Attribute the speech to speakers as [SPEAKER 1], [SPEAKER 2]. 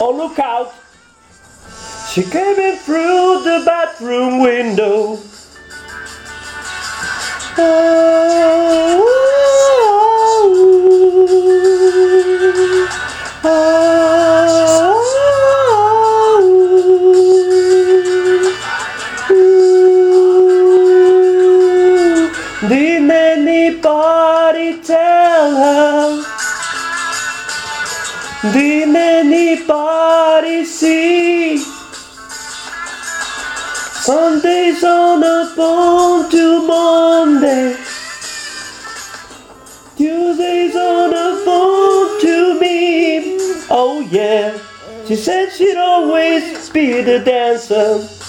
[SPEAKER 1] Oh, look out! She came in through the bathroom window. Oh, oh, oh, Didn't anybody tell her? Didn't anybody see? Sunday's on the phone to Monday. Tuesday's on the phone to me. Oh yeah, she said she'd always be the dancer.